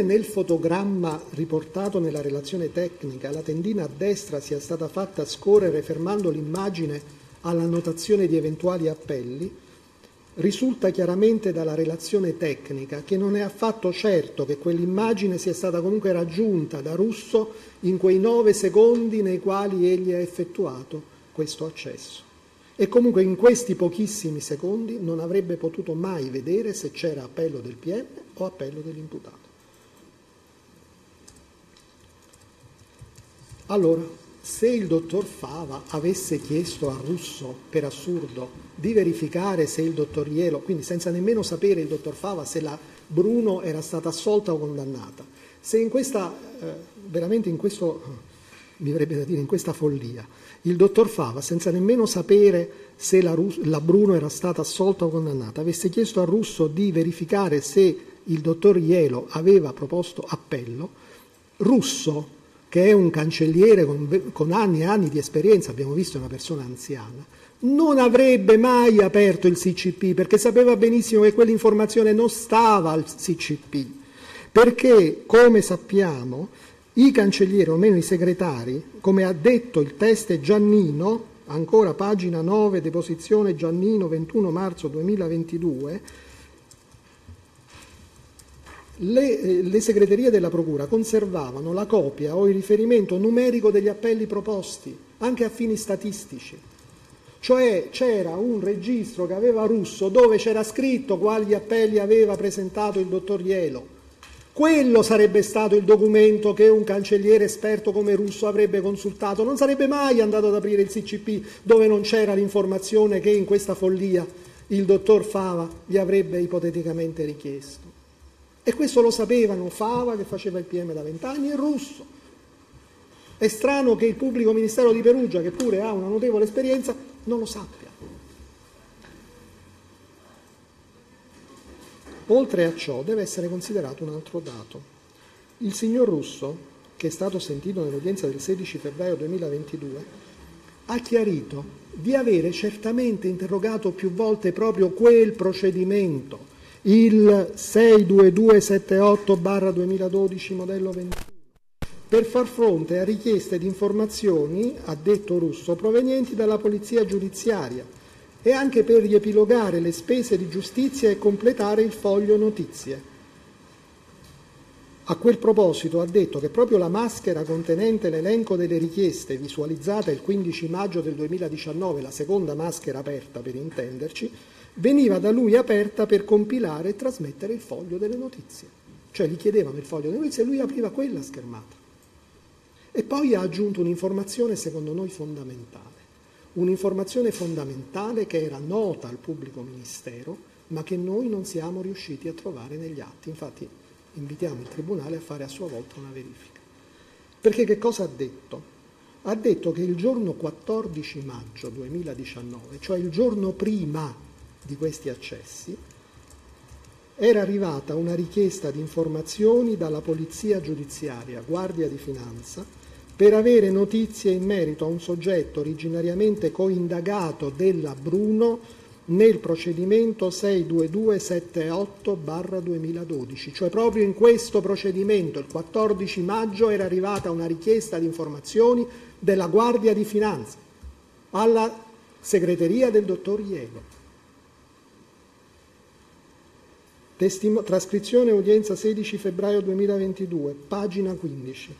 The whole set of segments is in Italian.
nel fotogramma riportato nella relazione tecnica la tendina a destra sia stata fatta scorrere fermando l'immagine alla notazione di eventuali appelli, risulta chiaramente dalla relazione tecnica che non è affatto certo che quell'immagine sia stata comunque raggiunta da Russo in quei nove secondi nei quali egli ha effettuato questo accesso. E comunque in questi pochissimi secondi non avrebbe potuto mai vedere se c'era appello del PM o appello dell'imputato. Allora, se il dottor Fava avesse chiesto a Russo, per assurdo, di verificare se il dottor Ielo, quindi senza nemmeno sapere il dottor Fava se la Bruno era stata assolta o condannata, se in questa, eh, veramente in questo, mi verrebbe da dire, in questa follia, il dottor Fava, senza nemmeno sapere se la, la Bruno era stata assolta o condannata, avesse chiesto a Russo di verificare se il dottor Ielo aveva proposto appello, Russo che è un cancelliere con, con anni e anni di esperienza, abbiamo visto una persona anziana, non avrebbe mai aperto il CCP perché sapeva benissimo che quell'informazione non stava al CCP. Perché, come sappiamo, i cancellieri, o almeno i segretari, come ha detto il test Giannino, ancora pagina 9, deposizione Giannino 21 marzo 2022, le, eh, le, segreterie della Procura conservavano la copia o il riferimento numerico degli appelli proposti, anche a fini statistici. Cioè c'era un registro che aveva Russo dove c'era scritto quali appelli aveva presentato il dottor Ielo. Quello sarebbe stato il documento che un cancelliere esperto come Russo avrebbe consultato. Non sarebbe mai andato ad aprire il CCP dove non c'era l'informazione che in questa follia il dottor Fava gli avrebbe ipoteticamente richiesto. E questo lo sapevano Fava, che faceva il PM da vent'anni, e Russo. È strano che il pubblico ministero di Perugia, che pure ha una notevole esperienza, non lo sappia. Oltre a ciò deve essere considerato un altro dato. Il signor Russo, che è stato sentito nell'udienza del 16 febbraio 2022, ha chiarito di avere certamente interrogato più volte proprio quel procedimento il 62278-2012 modello 21 per far fronte a richieste di informazioni, ha detto Russo, provenienti dalla polizia giudiziaria e anche per riepilogare le spese di giustizia e completare il foglio notizie. A quel proposito ha detto che proprio la maschera contenente l'elenco delle richieste, visualizzata il 15 maggio del 2019, la seconda maschera aperta per intenderci, veniva da lui aperta per compilare e trasmettere il foglio delle notizie. Cioè gli chiedevano il foglio delle notizie e lui apriva quella schermata. E poi ha aggiunto un'informazione secondo noi fondamentale, un'informazione fondamentale che era nota al pubblico ministero ma che noi non siamo riusciti a trovare negli atti. Infatti invitiamo il Tribunale a fare a sua volta una verifica. Perché che cosa ha detto? Ha detto che il giorno 14 maggio 2019, cioè il giorno prima di questi accessi, era arrivata una richiesta di informazioni dalla Polizia Giudiziaria, Guardia di Finanza, per avere notizie in merito a un soggetto originariamente coindagato della Bruno nel procedimento 62278-2012, cioè proprio in questo procedimento, il 14 maggio, era arrivata una richiesta di informazioni della Guardia di Finanza alla segreteria del dottor Iego. Testim- trascrizione udienza 16 febbraio 2022, pagina 15.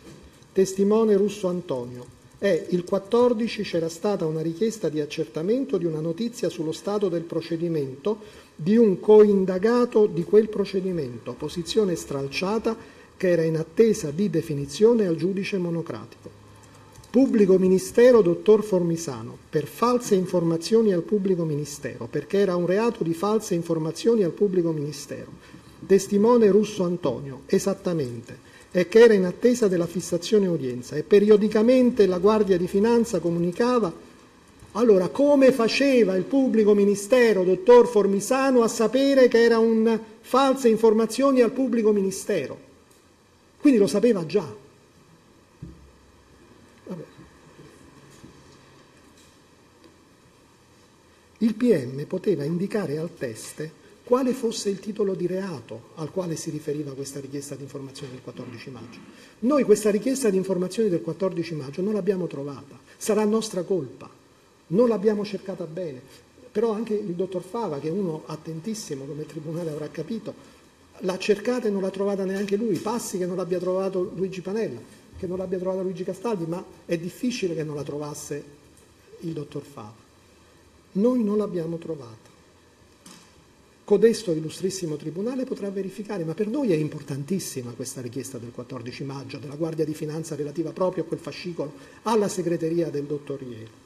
Testimone Russo Antonio. È il 14 c'era stata una richiesta di accertamento di una notizia sullo stato del procedimento di un coindagato di quel procedimento, posizione stralciata che era in attesa di definizione al giudice monocratico. Pubblico Ministero dottor Formisano per false informazioni al pubblico ministero, perché era un reato di false informazioni al pubblico ministero. Testimone Russo Antonio, esattamente, e che era in attesa della fissazione udienza e periodicamente la Guardia di Finanza comunicava allora, come faceva il pubblico ministero, dottor Formisano, a sapere che erano false informazioni al pubblico ministero? Quindi lo sapeva già. Il PM poteva indicare al teste quale fosse il titolo di reato al quale si riferiva questa richiesta di informazioni del 14 maggio. Noi questa richiesta di informazioni del 14 maggio non l'abbiamo trovata, sarà nostra colpa, non l'abbiamo cercata bene, però anche il dottor Fava, che è uno attentissimo, come il Tribunale avrà capito, l'ha cercata e non l'ha trovata neanche lui, passi che non l'abbia trovato Luigi Panella, che non l'abbia trovata Luigi Castaldi, ma è difficile che non la trovasse il dottor Fava. Noi non l'abbiamo trovata. Codesto illustrissimo tribunale potrà verificare, ma per noi è importantissima questa richiesta del 14 maggio della Guardia di Finanza relativa proprio a quel fascicolo alla segreteria del dottor Ielo.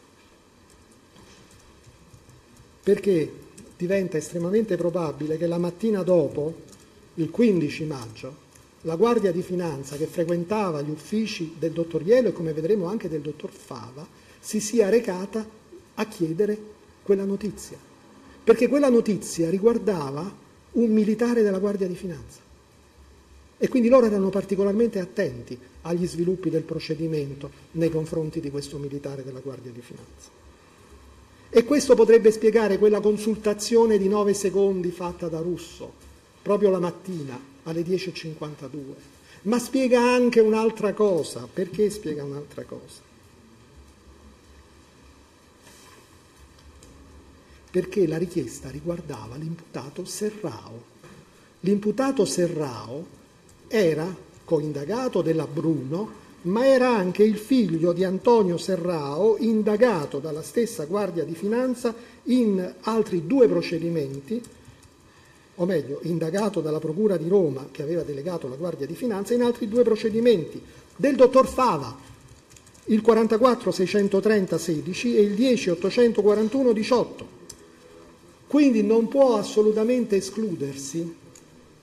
Perché diventa estremamente probabile che la mattina dopo, il 15 maggio, la Guardia di Finanza che frequentava gli uffici del dottor Ielo e come vedremo anche del dottor Fava, si sia recata a chiedere quella notizia perché quella notizia riguardava un militare della Guardia di Finanza. E quindi loro erano particolarmente attenti agli sviluppi del procedimento nei confronti di questo militare della Guardia di Finanza. E questo potrebbe spiegare quella consultazione di nove secondi fatta da Russo, proprio la mattina alle 10.52. Ma spiega anche un'altra cosa. Perché spiega un'altra cosa? Perché la richiesta riguardava l'imputato Serrao. L'imputato Serrao era coindagato della Bruno, ma era anche il figlio di Antonio Serrao, indagato dalla stessa Guardia di Finanza in altri due procedimenti, o meglio, indagato dalla Procura di Roma, che aveva delegato la Guardia di Finanza, in altri due procedimenti, del dottor Fava, il 44 630 16 e il 10 841 18. Quindi non può assolutamente escludersi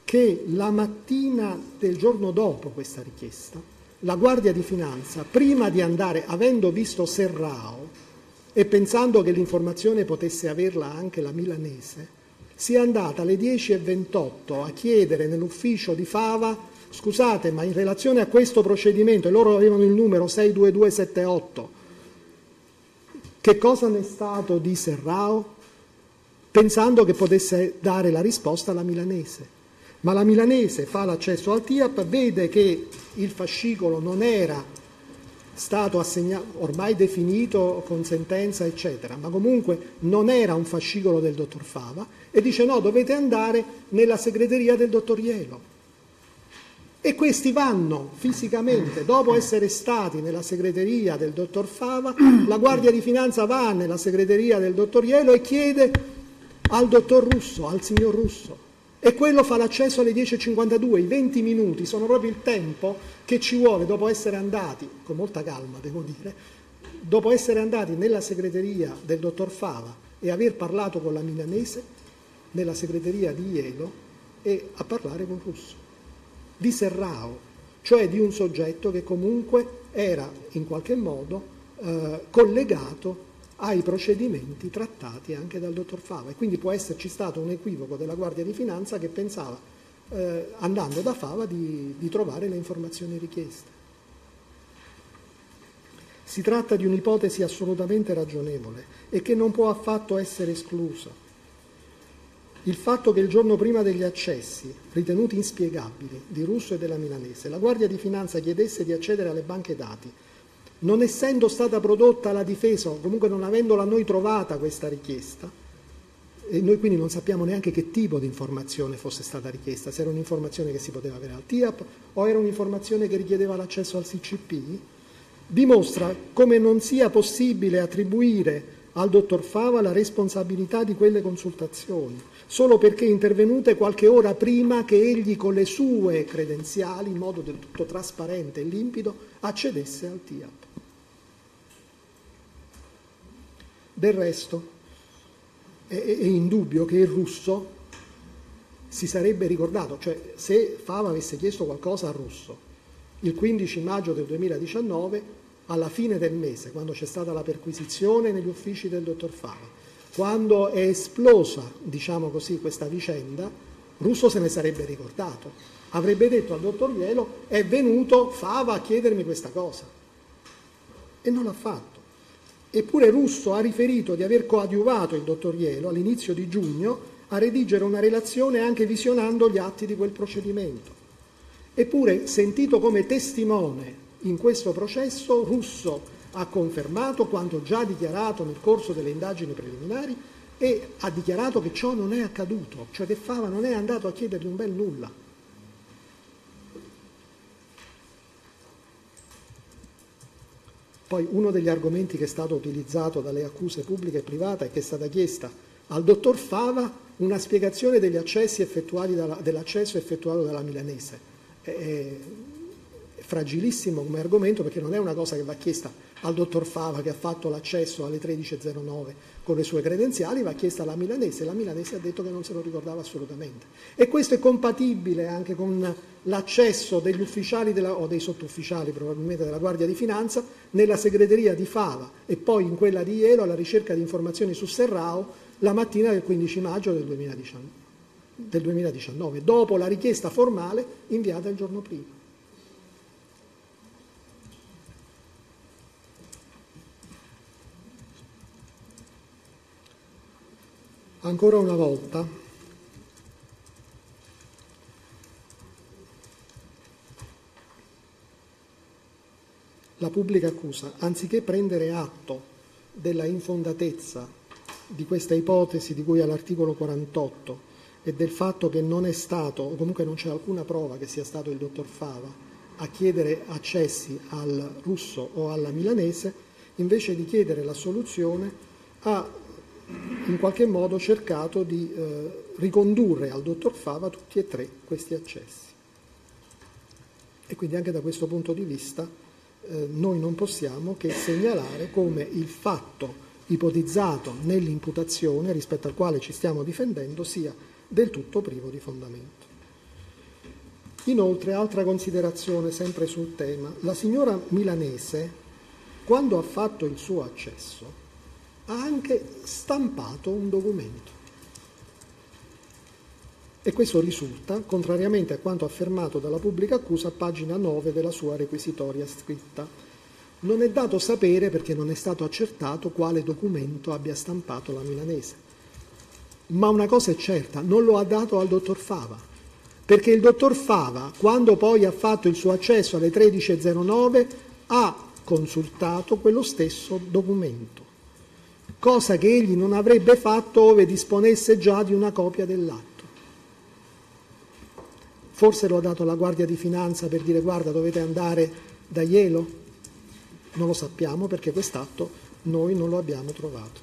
che la mattina del giorno dopo questa richiesta, la Guardia di Finanza, prima di andare, avendo visto Serrao e pensando che l'informazione potesse averla anche la milanese, sia andata alle 10.28 a chiedere nell'ufficio di Fava, scusate, ma in relazione a questo procedimento, e loro avevano il numero 62278, che cosa ne è stato di Serrao? Pensando che potesse dare la risposta alla milanese. Ma la milanese fa l'accesso al TIAP, vede che il fascicolo non era stato assegnato, ormai definito con sentenza, eccetera, ma comunque non era un fascicolo del dottor Fava e dice no, dovete andare nella segreteria del dottor Ielo. E questi vanno fisicamente, dopo essere stati nella segreteria del dottor Fava, la Guardia di Finanza va nella segreteria del dottor Ielo e chiede al dottor Russo, al signor Russo. E quello fa l'accesso alle 10.52, i 20 minuti sono proprio il tempo che ci vuole dopo essere andati, con molta calma devo dire, dopo essere andati nella segreteria del dottor Fava e aver parlato con la milanese, nella segreteria di Ielo, e a parlare con Russo, di Serrao, cioè di un soggetto che comunque era in qualche modo eh, collegato ai procedimenti trattati anche dal dottor Fava e quindi può esserci stato un equivoco della Guardia di Finanza che pensava, eh, andando da Fava, di, di trovare le informazioni richieste. Si tratta di un'ipotesi assolutamente ragionevole e che non può affatto essere esclusa. Il fatto che il giorno prima degli accessi, ritenuti inspiegabili, di Russo e della Milanese, la Guardia di Finanza chiedesse di accedere alle banche dati non essendo stata prodotta la difesa, o comunque non avendola noi trovata questa richiesta, e noi quindi non sappiamo neanche che tipo di informazione fosse stata richiesta, se era un'informazione che si poteva avere al TIAP o era un'informazione che richiedeva l'accesso al CCP, dimostra come non sia possibile attribuire al dottor Fava la responsabilità di quelle consultazioni, solo perché intervenute qualche ora prima che egli con le sue credenziali, in modo del tutto trasparente e limpido, accedesse al TIAP. Del resto è, è indubbio che il russo si sarebbe ricordato, cioè se Fava avesse chiesto qualcosa al russo il 15 maggio del 2019, alla fine del mese, quando c'è stata la perquisizione negli uffici del dottor Fava, quando è esplosa, diciamo così, questa vicenda, Russo se ne sarebbe ricordato. Avrebbe detto al dottor Ielo, è venuto Fava a chiedermi questa cosa. E non l'ha fatto. Eppure Russo ha riferito di aver coadiuvato il dottor Ielo all'inizio di giugno a redigere una relazione anche visionando gli atti di quel procedimento. Eppure, sentito come testimone in questo processo, Russo ha confermato quanto già dichiarato nel corso delle indagini preliminari e ha dichiarato che ciò non è accaduto, cioè che Fava non è andato a chiedergli un bel nulla. Poi uno degli argomenti che è stato utilizzato dalle accuse pubbliche e private è che è stata chiesta al dottor Fava una spiegazione dell'accesso effettuato dalla milanese. È, fragilissimo come argomento perché non è una cosa che va chiesta al dottor Fava che ha fatto l'accesso alle 13.09 con le sue credenziali, va chiesta alla milanese, la milanese ha detto che non se lo ricordava assolutamente. E questo è compatibile anche con l'accesso degli ufficiali della, o dei sottufficiali probabilmente della Guardia di Finanza nella segreteria di Fava e poi in quella di Ielo alla ricerca di informazioni su Serrao la mattina del 15 maggio del 2019, del 2019 dopo la richiesta formale inviata il giorno prima. Ancora una volta. La pubblica accusa, anziché prendere atto della infondatezza di questa ipotesi di cui all'articolo 48 e del fatto che non è stato, o comunque non c'è alcuna prova che sia stato il dottor Fava a chiedere accessi al russo o alla milanese, invece di chiedere la soluzione ha in qualche modo cercato di eh, ricondurre al dottor Fava tutti e tre questi accessi. E quindi anche da questo punto di vista eh, noi non possiamo che segnalare come il fatto ipotizzato nell'imputazione rispetto al quale ci stiamo difendendo sia del tutto privo di fondamento. Inoltre, altra considerazione sempre sul tema, la signora milanese, quando ha fatto il suo accesso, ha anche stampato un documento. E questo risulta, contrariamente a quanto affermato dalla pubblica accusa a pagina 9 della sua requisitoria scritta. Non è dato sapere, perché non è stato accertato, quale documento abbia stampato la milanese. Ma una cosa è certa, non lo ha dato al dottor Fava, perché il dottor Fava, quando poi ha fatto il suo accesso alle 13.09, ha consultato quello stesso documento cosa che egli non avrebbe fatto ove disponesse già di una copia dell'atto. Forse lo ha dato alla Guardia di Finanza per dire guarda dovete andare da Ielo? Non lo sappiamo perché quest'atto noi non lo abbiamo trovato.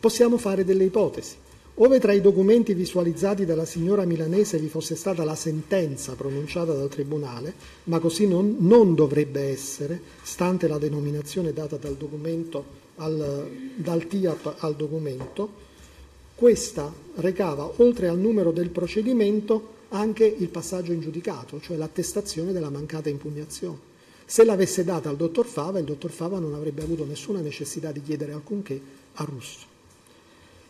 Possiamo fare delle ipotesi. Ove tra i documenti visualizzati dalla signora milanese vi fosse stata la sentenza pronunciata dal Tribunale, ma così non, non dovrebbe essere, stante la denominazione data dal documento al, dal TIAP al documento, questa recava, oltre al numero del procedimento, anche il passaggio in giudicato, cioè l'attestazione della mancata impugnazione. Se l'avesse data al dottor Fava, il dottor Fava non avrebbe avuto nessuna necessità di chiedere alcunché a Russo.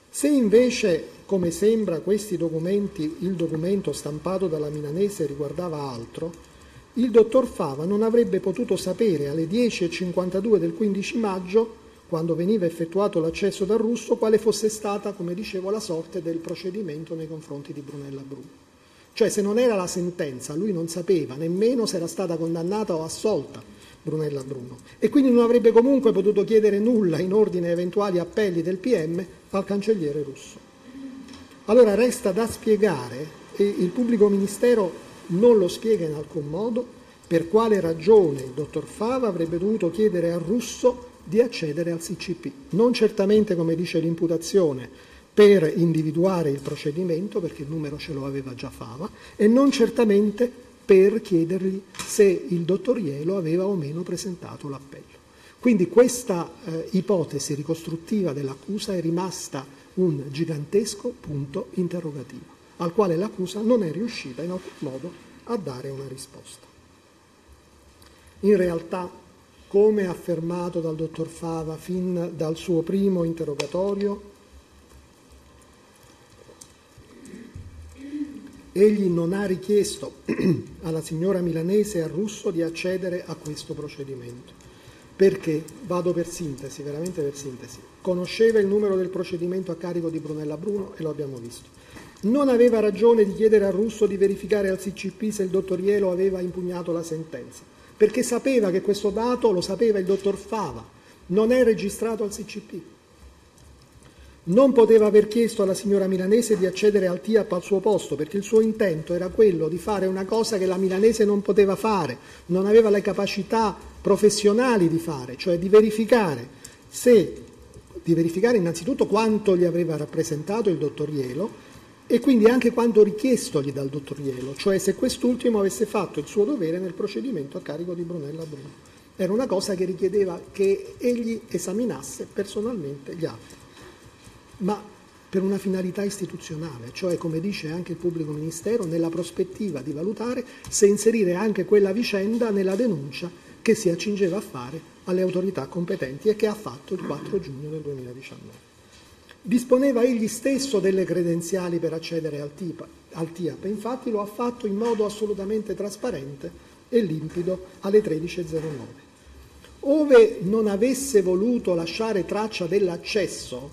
Se invece, come sembra, questi documenti, il documento stampato dalla milanese riguardava altro, il dottor Fava non avrebbe potuto sapere alle 10.52 del 15 maggio quando veniva effettuato l'accesso dal russo, quale fosse stata, come dicevo, la sorte del procedimento nei confronti di Brunella Bruno. Cioè se non era la sentenza, lui non sapeva nemmeno se era stata condannata o assolta Brunella Bruno e quindi non avrebbe comunque potuto chiedere nulla in ordine a eventuali appelli del PM al cancelliere russo. Allora resta da spiegare, e il pubblico ministero non lo spiega in alcun modo, per quale ragione il dottor Fava avrebbe dovuto chiedere al russo di accedere al CCP. Non certamente, come dice l'imputazione, per individuare il procedimento, perché il numero ce lo aveva già Fava, e non certamente per chiedergli se il dottor Ielo aveva o meno presentato l'appello. Quindi questa eh, ipotesi ricostruttiva dell'accusa è rimasta un gigantesco punto interrogativo, al quale l'accusa non è riuscita in alcun modo a dare una risposta. In realtà come affermato dal dottor Fava fin dal suo primo interrogatorio, egli non ha richiesto alla signora milanese e al russo di accedere a questo procedimento. perché, vado per sintesi, veramente per sintesi, conosceva il numero del procedimento a carico di Brunella Bruno e lo abbiamo visto. Non aveva ragione di chiedere a Russo di verificare al CCP se il dottor Ielo aveva impugnato la sentenza, perché sapeva che questo dato lo sapeva il dottor Fava, non è registrato al CCP non poteva aver chiesto alla signora Milanese di accedere al TIAP al suo posto, perché il suo intento era quello di fare una cosa che la Milanese non poteva fare, non aveva le capacità professionali di fare, cioè di verificare se di verificare innanzitutto quanto gli aveva rappresentato il dottor Ielo e quindi anche quanto richiestogli dal dottor Ielo, cioè se quest'ultimo avesse fatto il suo dovere nel procedimento a carico di Brunella Bruno. Era una cosa che richiedeva che egli esaminasse personalmente gli atti ma per una finalità istituzionale, cioè come dice anche il pubblico ministero, nella prospettiva di valutare se inserire anche quella vicenda nella denuncia che si accingeva a fare alle autorità competenti e che ha fatto il 4 giugno del 2019. Disponeva egli stesso delle credenziali per accedere al, TIPA, al TIAP, infatti lo ha fatto in modo assolutamente trasparente e limpido alle 13.09. Ove non avesse voluto lasciare traccia dell'accesso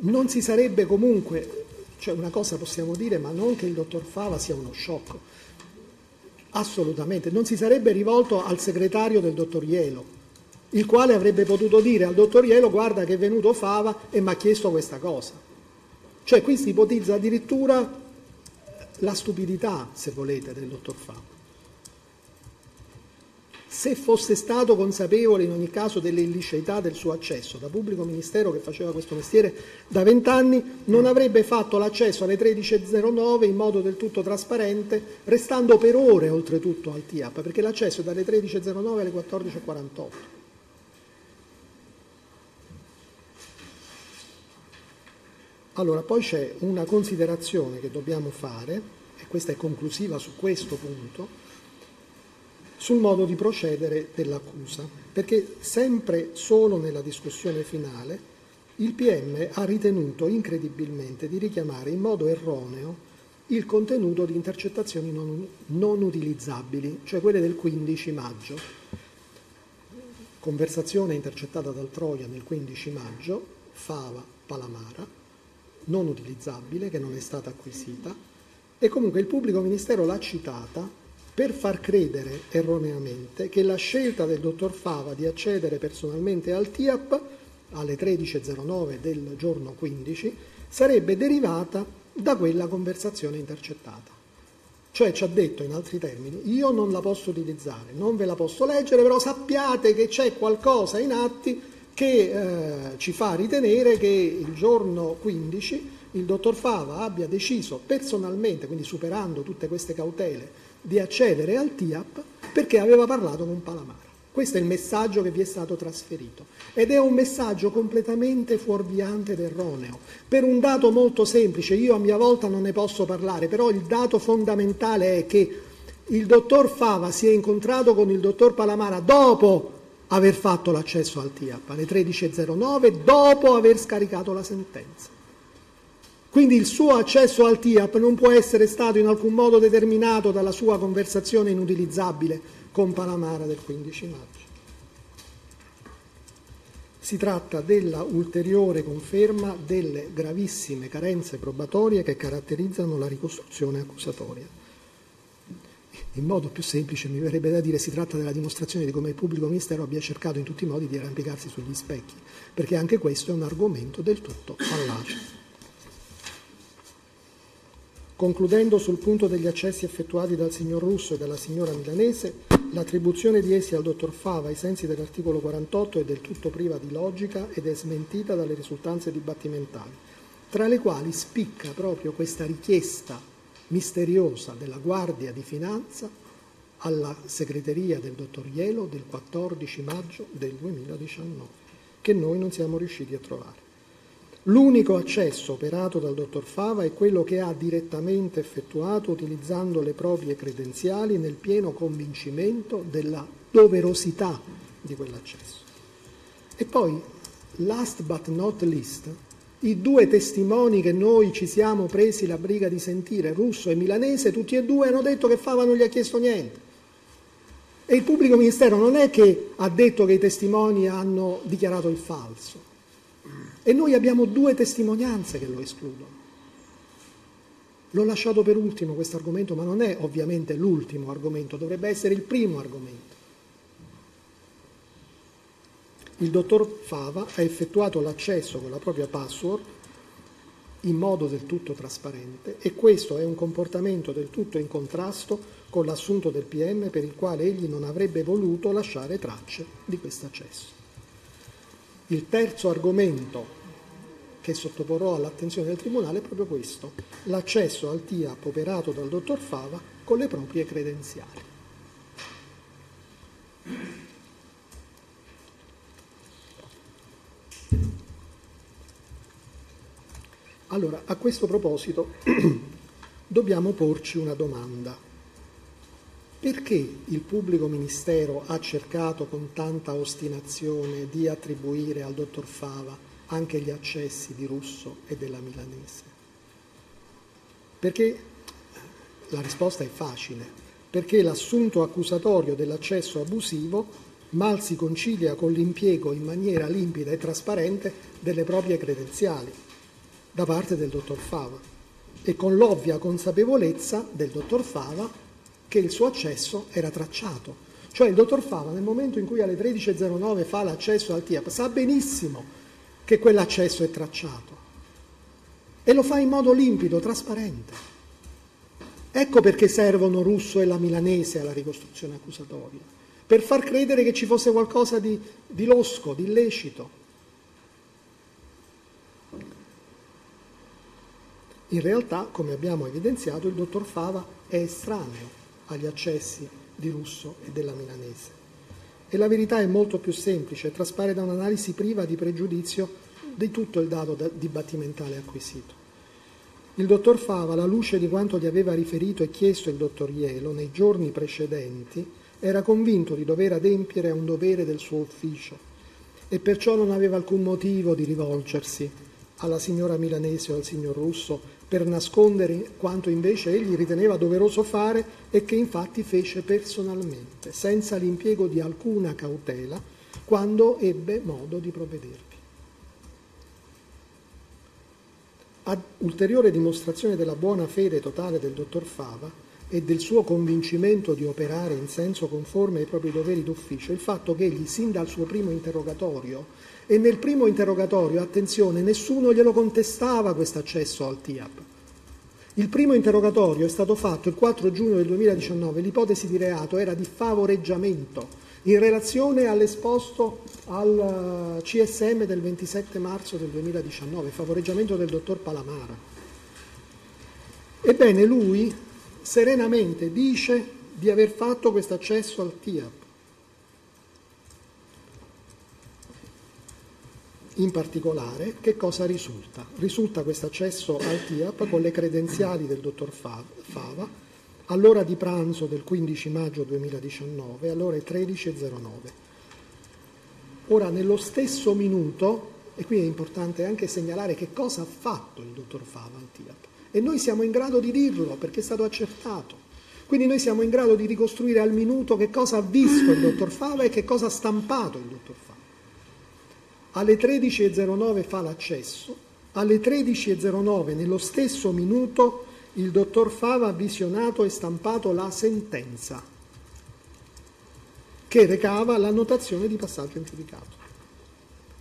non si sarebbe comunque, cioè una cosa possiamo dire, ma non che il dottor Fava sia uno sciocco, assolutamente, non si sarebbe rivolto al segretario del dottor Ielo, il quale avrebbe potuto dire al dottor Ielo guarda che è venuto Fava e mi ha chiesto questa cosa. Cioè qui si ipotizza addirittura la stupidità, se volete, del dottor Fava se fosse stato consapevole in ogni caso delle illiceità del suo accesso, da pubblico ministero che faceva questo mestiere da vent'anni, non avrebbe fatto l'accesso alle 13.09 in modo del tutto trasparente, restando per ore oltretutto al TIAP, perché l'accesso è dalle 13.09 alle 14.48. Allora, poi c'è una considerazione che dobbiamo fare, e questa è conclusiva su questo punto, sul modo di procedere dell'accusa, perché sempre solo nella discussione finale il PM ha ritenuto incredibilmente di richiamare in modo erroneo il contenuto di intercettazioni non, non utilizzabili, cioè quelle del 15 maggio. Conversazione intercettata dal Troia nel 15 maggio, Fava Palamara, non utilizzabile, che non è stata acquisita, e comunque il pubblico ministero l'ha citata per far credere erroneamente che la scelta del dottor Fava di accedere personalmente al TIAP alle 13.09 del giorno 15 sarebbe derivata da quella conversazione intercettata. Cioè ci ha detto in altri termini, io non la posso utilizzare, non ve la posso leggere, però sappiate che c'è qualcosa in atti che eh, ci fa ritenere che il giorno 15 il dottor Fava abbia deciso personalmente, quindi superando tutte queste cautele, di accedere al TIAP perché aveva parlato con Palamara. Questo è il messaggio che vi è stato trasferito ed è un messaggio completamente fuorviante ed erroneo, per un dato molto semplice, io a mia volta non ne posso parlare, però il dato fondamentale è che il dottor Fava si è incontrato con il dottor Palamara dopo aver fatto l'accesso al TIAP alle 13.09, dopo aver scaricato la sentenza. Quindi il suo accesso al TIAP non può essere stato in alcun modo determinato dalla sua conversazione inutilizzabile con Palamara del 15 maggio. Si tratta della ulteriore conferma delle gravissime carenze probatorie che caratterizzano la ricostruzione accusatoria. In modo più semplice mi verrebbe da dire si tratta della dimostrazione di come il pubblico ministero abbia cercato in tutti i modi di arrampicarsi sugli specchi, perché anche questo è un argomento del tutto fallace. Concludendo sul punto degli accessi effettuati dal signor Russo e dalla signora Milanese, l'attribuzione di essi al dottor Fava ai sensi dell'articolo 48 è del tutto priva di logica ed è smentita dalle risultanze dibattimentali, tra le quali spicca proprio questa richiesta misteriosa della Guardia di Finanza alla segreteria del dottor Ielo del 14 maggio del 2019, che noi non siamo riusciti a trovare. L'unico accesso operato dal dottor Fava è quello che ha direttamente effettuato utilizzando le proprie credenziali nel pieno convincimento della doverosità di quell'accesso. E poi, last but not least, i due testimoni che noi ci siamo presi la briga di sentire, russo e milanese, tutti e due hanno detto che Fava non gli ha chiesto niente. E il pubblico ministero non è che ha detto che i testimoni hanno dichiarato il falso. E noi abbiamo due testimonianze che lo escludono. L'ho lasciato per ultimo questo argomento, ma non è ovviamente l'ultimo argomento, dovrebbe essere il primo argomento. Il dottor Fava ha effettuato l'accesso con la propria password in modo del tutto trasparente e questo è un comportamento del tutto in contrasto con l'assunto del PM per il quale egli non avrebbe voluto lasciare tracce di questo accesso. Il terzo argomento che sottoporrò all'attenzione del Tribunale è proprio questo, l'accesso al TIAP operato dal dottor Fava con le proprie credenziali. Allora, a questo proposito dobbiamo porci una domanda. Perché il pubblico ministero ha cercato con tanta ostinazione di attribuire al dottor Fava anche gli accessi di Russo e della Milanese? Perché la risposta è facile, perché l'assunto accusatorio dell'accesso abusivo mal si concilia con l'impiego in maniera limpida e trasparente delle proprie credenziali da parte del dottor Fava e con l'ovvia consapevolezza del dottor Fava che il suo accesso era tracciato. Cioè il dottor Fava nel momento in cui alle 13.09 fa l'accesso al TIAP sa benissimo che quell'accesso è tracciato e lo fa in modo limpido, trasparente. Ecco perché servono Russo e la Milanese alla ricostruzione accusatoria, per far credere che ci fosse qualcosa di, di losco, di illecito. In realtà, come abbiamo evidenziato, il dottor Fava è estraneo agli accessi di Russo e della Milanese. E la verità è molto più semplice, traspare da un'analisi priva di pregiudizio di tutto il dato dibattimentale acquisito. Il dottor Fava, alla luce di quanto gli aveva riferito e chiesto il dottor Ielo nei giorni precedenti, era convinto di dover adempiere a un dovere del suo ufficio e perciò non aveva alcun motivo di rivolgersi alla signora Milanese o al signor Russo per nascondere quanto invece egli riteneva doveroso fare e che infatti fece personalmente, senza l'impiego di alcuna cautela, quando ebbe modo di provvedervi. A ulteriore dimostrazione della buona fede totale del dottor Fava e del suo convincimento di operare in senso conforme ai propri doveri d'ufficio, il fatto che egli, sin dal suo primo interrogatorio, e nel primo interrogatorio, attenzione, nessuno glielo contestava questo accesso al TIAP. Il primo interrogatorio è stato fatto il 4 giugno del 2019, l'ipotesi di reato era di favoreggiamento in relazione all'esposto al eh, CSM del 27 marzo del 2019, favoreggiamento del dottor Palamara. Ebbene, lui serenamente dice di aver fatto questo accesso al TIAP. In particolare, che cosa risulta? Risulta questo accesso al TIAP con le credenziali del dottor Fava all'ora di pranzo del 15 maggio 2019 alle ore 13.09. Ora, nello stesso minuto, e qui è importante anche segnalare che cosa ha fatto il dottor Fava al TIAP, e noi siamo in grado di dirlo perché è stato accertato. Quindi noi siamo in grado di ricostruire al minuto che cosa ha visto il dottor Fava e che cosa ha stampato il dottor Fava. Alle 13.09 fa l'accesso, alle 13.09 nello stesso minuto il dottor Fava ha visionato e stampato la sentenza che recava l'annotazione di passaggio in giudicato.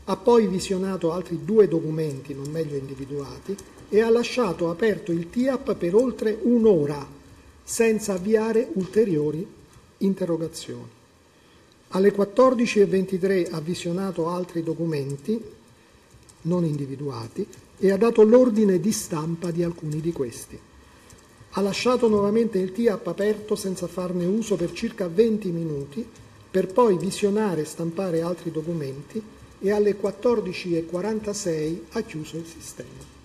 Ha poi visionato altri due documenti non meglio individuati e ha lasciato aperto il TIAP per oltre un'ora senza avviare ulteriori interrogazioni. Alle 14.23 ha visionato altri documenti non individuati e ha dato l'ordine di stampa di alcuni di questi. Ha lasciato nuovamente il TIAP aperto senza farne uso per circa 20 minuti per poi visionare e stampare altri documenti e alle 14.46 ha chiuso il sistema.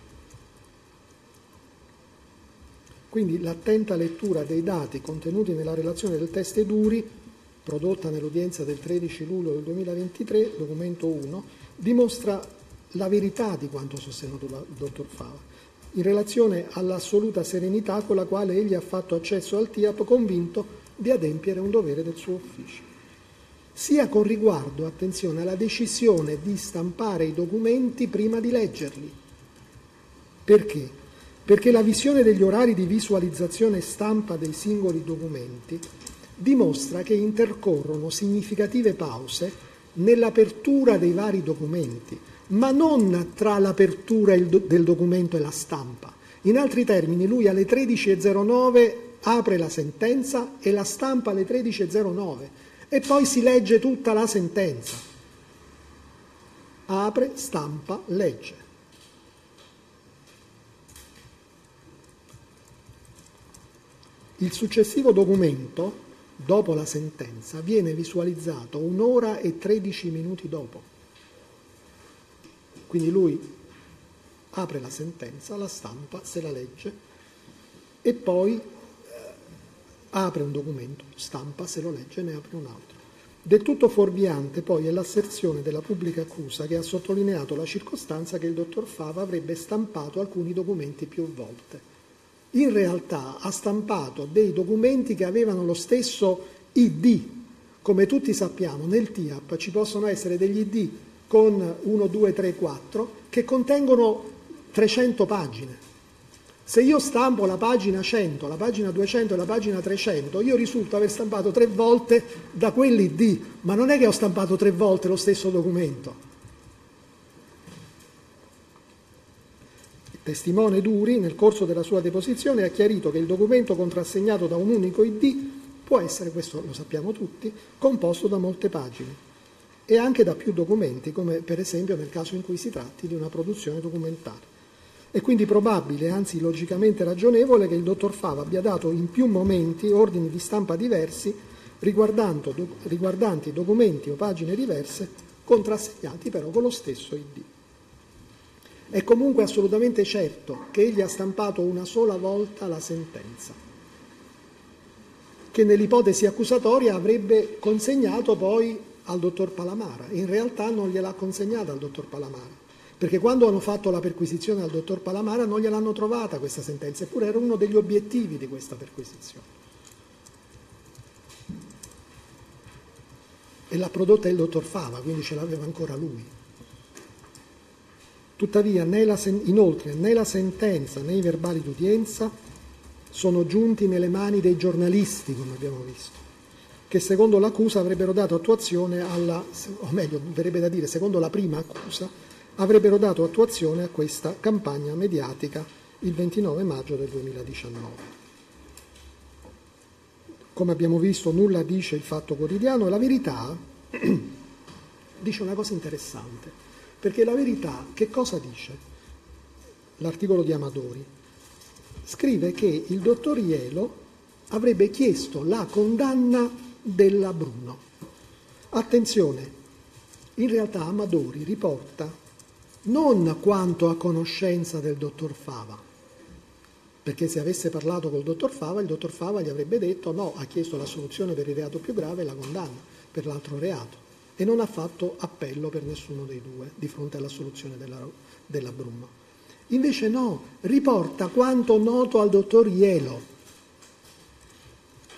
Quindi l'attenta lettura dei dati contenuti nella relazione del test Eduri prodotta nell'udienza del 13 luglio del 2023, documento 1, dimostra la verità di quanto sostenuto dal dottor Fava in relazione all'assoluta serenità con la quale egli ha fatto accesso al TIAP, convinto di adempiere un dovere del suo ufficio, sia con riguardo, attenzione, alla decisione di stampare i documenti prima di leggerli. Perché? Perché la visione degli orari di visualizzazione e stampa dei singoli documenti dimostra che intercorrono significative pause nell'apertura dei vari documenti, ma non tra l'apertura del documento e la stampa. In altri termini, lui alle 13.09 apre la sentenza e la stampa alle 13.09 e poi si legge tutta la sentenza. Apre, stampa, legge. Il successivo documento dopo la sentenza viene visualizzato un'ora e 13 minuti dopo. Quindi lui apre la sentenza, la stampa, se la legge e poi eh, apre un documento, stampa, se lo legge e ne apre un altro. Del tutto fuorviante poi è l'asserzione della pubblica accusa che ha sottolineato la circostanza che il dottor Fava avrebbe stampato alcuni documenti più volte in realtà ha stampato dei documenti che avevano lo stesso ID. Come tutti sappiamo, nel TIAP ci possono essere degli ID con 1, 2, 3, 4 che contengono 300 pagine. Se io stampo la pagina 100, la pagina 200 e la pagina 300, io risulto aver stampato tre volte da quell'ID, ma non è che ho stampato tre volte lo stesso documento. Testimone Duri, nel corso della sua deposizione, ha chiarito che il documento contrassegnato da un unico ID può essere, questo lo sappiamo tutti, composto da molte pagine e anche da più documenti, come per esempio nel caso in cui si tratti di una produzione documentale. È quindi probabile, anzi logicamente ragionevole, che il dottor Fava abbia dato in più momenti ordini di stampa diversi riguardanti documenti o pagine diverse, contrassegnati però con lo stesso ID. È comunque assolutamente certo che egli ha stampato una sola volta la sentenza, che nell'ipotesi accusatoria avrebbe consegnato poi al dottor Palamara. In realtà non gliel'ha consegnata al dottor Palamara, perché quando hanno fatto la perquisizione al dottor Palamara non gliel'hanno trovata questa sentenza, eppure era uno degli obiettivi di questa perquisizione. E l'ha prodotta il dottor Fava, quindi ce l'aveva ancora lui. Tuttavia, né la, inoltre, né la sentenza né i verbali d'udienza sono giunti nelle mani dei giornalisti, come abbiamo visto, che secondo l'accusa avrebbero dato attuazione alla, o meglio, verrebbe da dire, secondo la prima accusa, avrebbero dato attuazione a questa campagna mediatica il 29 maggio del 2019. Come abbiamo visto, nulla dice il fatto quotidiano e la verità dice una cosa interessante perché la verità che cosa dice? L'articolo di Amadori scrive che il dottor Ielo avrebbe chiesto la condanna della Bruno. Attenzione, in realtà Amadori riporta non quanto a conoscenza del dottor Fava, perché se avesse parlato col dottor Fava, il dottor Fava gli avrebbe detto no, ha chiesto la soluzione per il reato più grave e la condanna per l'altro reato e non ha fatto appello per nessuno dei due di fronte alla soluzione della, della Brumma. Invece no, riporta quanto noto al dottor Ielo,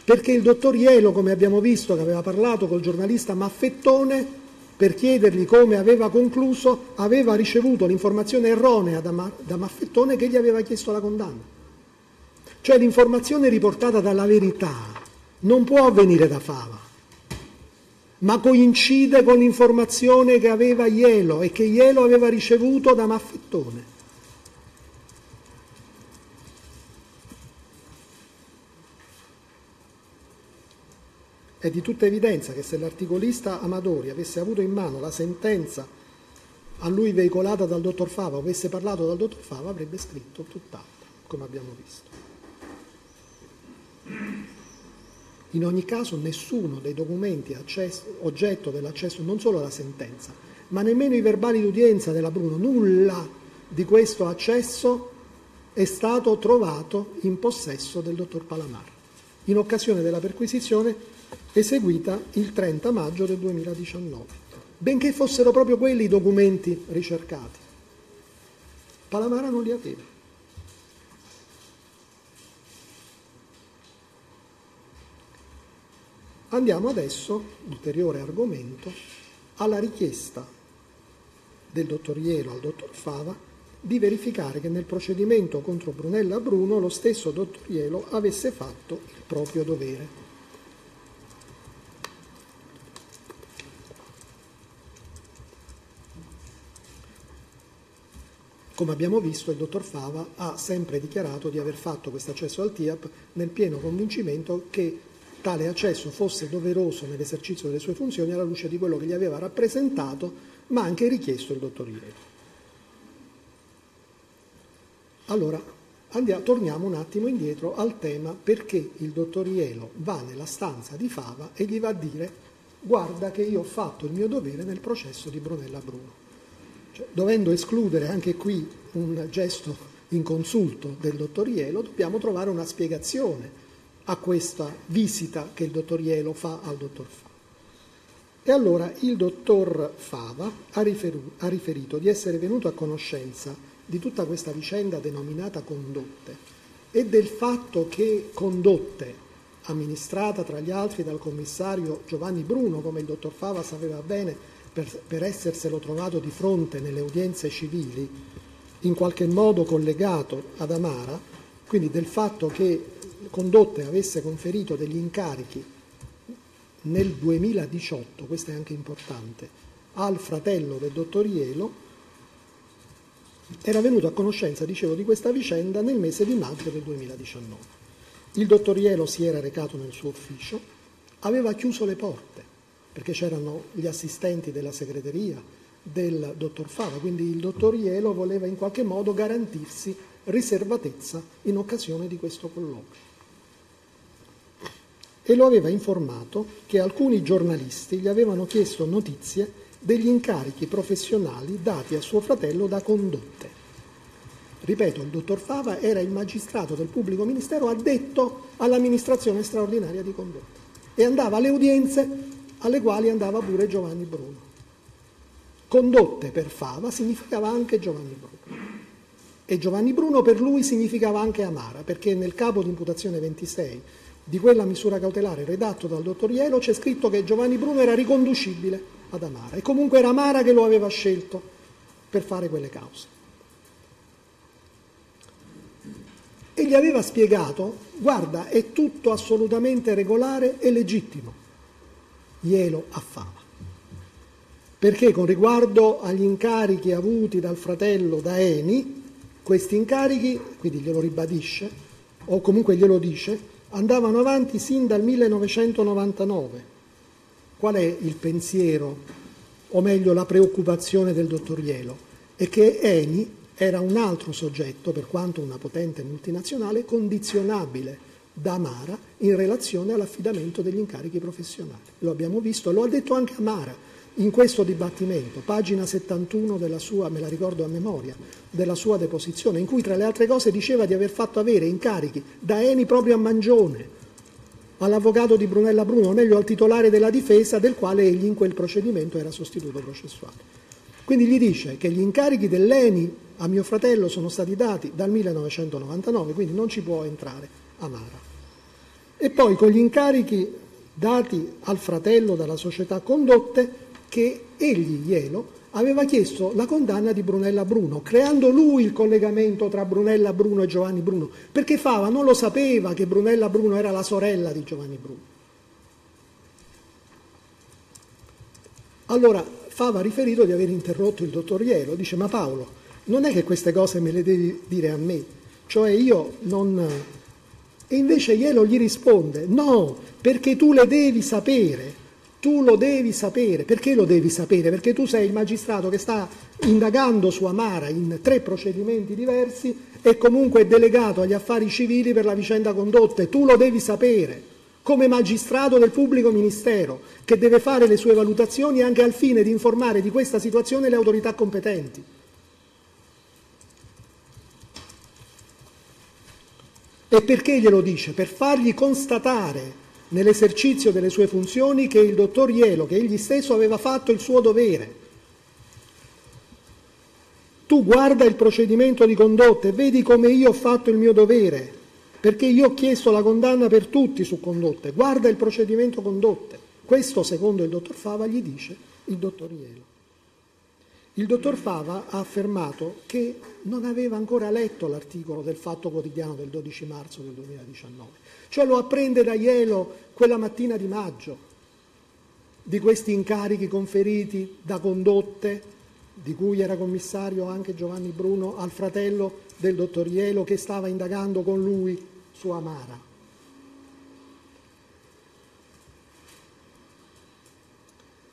perché il dottor Ielo, come abbiamo visto, che aveva parlato col giornalista Maffettone, per chiedergli come aveva concluso, aveva ricevuto l'informazione erronea da, Ma, da Maffettone che gli aveva chiesto la condanna. Cioè l'informazione riportata dalla verità non può venire da Fava ma coincide con l'informazione che aveva Ielo e che Ielo aveva ricevuto da Maffettone. È di tutta evidenza che se l'articolista Amadori avesse avuto in mano la sentenza a lui veicolata dal dottor Fava, avesse parlato dal dottor Fava, avrebbe scritto tutt'altro, come abbiamo visto. In ogni caso nessuno dei documenti accesso, oggetto dell'accesso, non solo la sentenza, ma nemmeno i verbali d'udienza della Bruno, nulla di questo accesso è stato trovato in possesso del dottor Palamar, in occasione della perquisizione eseguita il 30 maggio del 2019, benché fossero proprio quelli i documenti ricercati. Palamara non li aveva. Andiamo adesso, ulteriore argomento, alla richiesta del dottor Ielo al dottor Fava di verificare che nel procedimento contro Brunella Bruno lo stesso dottor Ielo avesse fatto il proprio dovere. Come abbiamo visto, il dottor Fava ha sempre dichiarato di aver fatto questo accesso al TIAP nel pieno convincimento che tale accesso fosse doveroso nell'esercizio delle sue funzioni alla luce di quello che gli aveva rappresentato, ma anche richiesto il dottor Iero. Allora, andiamo, torniamo un attimo indietro al tema perché il dottor Ielo va nella stanza di Fava e gli va a dire guarda che io ho fatto il mio dovere nel processo di Brunella Bruno. Cioè, dovendo escludere anche qui un gesto inconsulto del dottor Ielo, dobbiamo trovare una spiegazione a questa visita che il dottor Ielo fa al dottor Fava. E allora il dottor Fava ha, riferu- ha riferito di essere venuto a conoscenza di tutta questa vicenda denominata condotte e del fatto che condotte, amministrata tra gli altri dal commissario Giovanni Bruno, come il dottor Fava sapeva bene per, per esserselo trovato di fronte nelle udienze civili, in qualche modo collegato ad Amara, quindi del fatto che Condotte avesse conferito degli incarichi nel 2018, questo è anche importante, al fratello del dottor Ielo, era venuto a conoscenza, dicevo, di questa vicenda nel mese di maggio del 2019. Il dottor Ielo si era recato nel suo ufficio, aveva chiuso le porte, perché c'erano gli assistenti della segreteria del dottor Fava, quindi il dottor Ielo voleva in qualche modo garantirsi riservatezza in occasione di questo colloquio e lo aveva informato che alcuni giornalisti gli avevano chiesto notizie degli incarichi professionali dati a suo fratello da condotte. Ripeto, il dottor Fava era il magistrato del pubblico ministero addetto all'amministrazione straordinaria di condotte e andava alle udienze alle quali andava pure Giovanni Bruno. Condotte per Fava significava anche Giovanni Bruno. E Giovanni Bruno per lui significava anche Amara, perché nel capo di imputazione 26 di quella misura cautelare redatto dal dottor Ielo c'è scritto che Giovanni Bruno era riconducibile ad Amara e comunque era Amara che lo aveva scelto per fare quelle cause. E gli aveva spiegato, guarda, è tutto assolutamente regolare e legittimo. Ielo affava. Perché con riguardo agli incarichi avuti dal fratello da Eni, questi incarichi, quindi glielo ribadisce, o comunque glielo dice, andavano avanti sin dal 1999. Qual è il pensiero, o meglio la preoccupazione del dottor Ielo? È che Eni era un altro soggetto, per quanto una potente multinazionale, condizionabile da Amara in relazione all'affidamento degli incarichi professionali. Lo abbiamo visto, lo ha detto anche Amara in questo dibattimento, pagina 71 della sua, me la ricordo a memoria, della sua deposizione, in cui tra le altre cose diceva di aver fatto avere incarichi da Eni proprio a Mangione, all'avvocato di Brunella Bruno, o meglio al titolare della difesa del quale egli in quel procedimento era sostituto processuale. Quindi gli dice che gli incarichi dell'Eni a mio fratello sono stati dati dal 1999, quindi non ci può entrare Amara. E poi con gli incarichi dati al fratello dalla società condotte che egli, Ielo, aveva chiesto la condanna di Brunella Bruno, creando lui il collegamento tra Brunella Bruno e Giovanni Bruno, perché Fava non lo sapeva che Brunella Bruno era la sorella di Giovanni Bruno. Allora Fava ha riferito di aver interrotto il dottor Ielo, dice ma Paolo, non è che queste cose me le devi dire a me, cioè io non... E invece Ielo gli risponde, no, perché tu le devi sapere, tu lo devi sapere. Perché lo devi sapere? Perché tu sei il magistrato che sta indagando su Amara in tre procedimenti diversi e comunque è delegato agli affari civili per la vicenda condotte. Tu lo devi sapere come magistrato del pubblico ministero che deve fare le sue valutazioni anche al fine di informare di questa situazione le autorità competenti. E perché glielo dice? Per fargli constatare nell'esercizio delle sue funzioni che il dottor Ielo, che egli stesso aveva fatto il suo dovere. Tu guarda il procedimento di condotta e vedi come io ho fatto il mio dovere perché io ho chiesto la condanna per tutti su condotte, guarda il procedimento condotte. Questo, secondo il dottor Fava, gli dice il dottor Ielo. Il dottor Fava ha affermato che non aveva ancora letto l'articolo del Fatto Quotidiano del 12 marzo del 2019, cioè lo apprende da Ielo quella mattina di maggio, di questi incarichi conferiti da condotte, di cui era commissario anche Giovanni Bruno, al fratello del dottor Ielo che stava indagando con lui su Amara.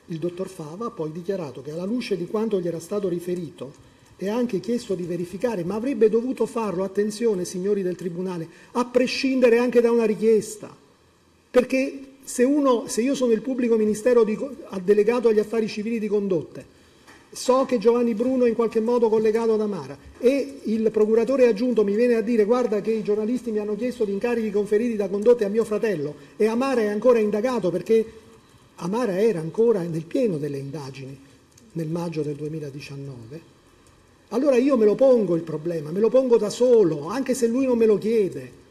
Il dottor Fava ha poi dichiarato che alla luce di quanto gli era stato riferito e anche chiesto di verificare, ma avrebbe dovuto farlo, attenzione signori del Tribunale, a prescindere anche da una richiesta, perché se, uno, se io sono il pubblico ministero di, delegato agli affari civili di condotte, so che Giovanni Bruno è in qualche modo collegato ad Amara e il procuratore aggiunto mi viene a dire guarda che i giornalisti mi hanno chiesto di incarichi conferiti da condotte a mio fratello e Amara è ancora indagato perché Amara era ancora nel pieno delle indagini nel maggio del 2019, allora io me lo pongo il problema, me lo pongo da solo, anche se lui non me lo chiede.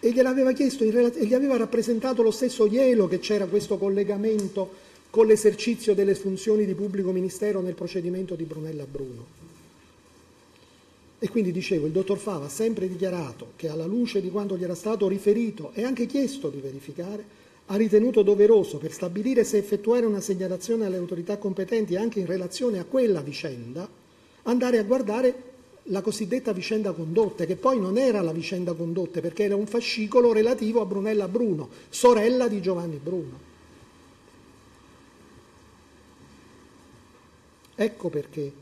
E gliel'aveva chiesto e gli aveva rappresentato lo stesso Ielo che c'era questo collegamento con l'esercizio delle funzioni di pubblico ministero nel procedimento di Brunella Bruno. E quindi dicevo, il dottor Fava ha sempre dichiarato che alla luce di quanto gli era stato riferito e anche chiesto di verificare, ha ritenuto doveroso per stabilire se effettuare una segnalazione alle autorità competenti anche in relazione a quella vicenda, andare a guardare la cosiddetta vicenda condotte, che poi non era la vicenda condotte perché era un fascicolo relativo a Brunella Bruno, sorella di Giovanni Bruno. Ecco perché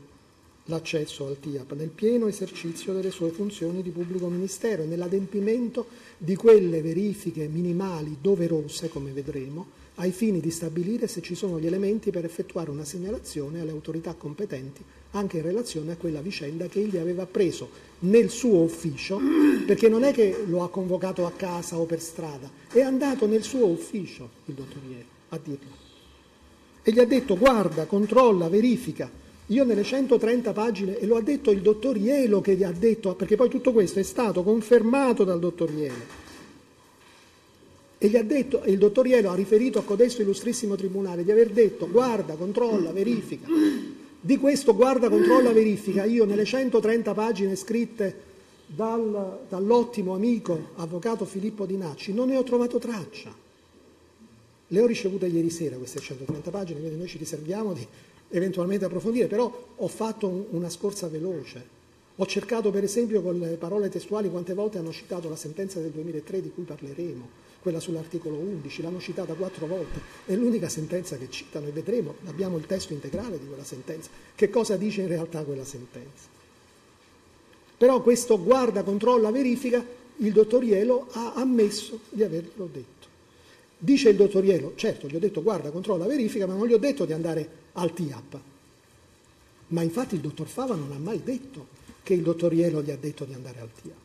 l'accesso al TIAP nel pieno esercizio delle sue funzioni di pubblico ministero e nell'adempimento di quelle verifiche minimali doverose, come vedremo, ai fini di stabilire se ci sono gli elementi per effettuare una segnalazione alle autorità competenti anche in relazione a quella vicenda che egli aveva preso nel suo ufficio, perché non è che lo ha convocato a casa o per strada, è andato nel suo ufficio il dottor Ieri a dirlo. E gli ha detto guarda, controlla, verifica, io nelle 130 pagine, e lo ha detto il dottor Ielo che gli ha detto, perché poi tutto questo è stato confermato dal dottor Ielo. E gli ha detto, il dottor Ielo ha riferito a codesto illustrissimo tribunale di aver detto guarda, controlla, verifica. Di questo guarda, controlla, verifica, io nelle 130 pagine scritte dal, dall'ottimo amico avvocato Filippo Di Nacci non ne ho trovato traccia. Le ho ricevute ieri sera queste 130 pagine, quindi noi ci riserviamo di eventualmente approfondire, però ho fatto una scorsa veloce. Ho cercato per esempio con le parole testuali quante volte hanno citato la sentenza del 2003 di cui parleremo, quella sull'articolo 11, l'hanno citata quattro volte, è l'unica sentenza che citano e vedremo, abbiamo il testo integrale di quella sentenza, che cosa dice in realtà quella sentenza. Però questo guarda, controlla, verifica, il dottor Ielo ha ammesso di averlo detto. Dice il dottor Ielo, certo, gli ho detto guarda, controlla, verifica, ma non gli ho detto di andare al TIAP. Ma infatti il dottor Fava non ha mai detto che il dottor Ielo gli ha detto di andare al TIAP.